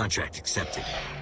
Contract accepted.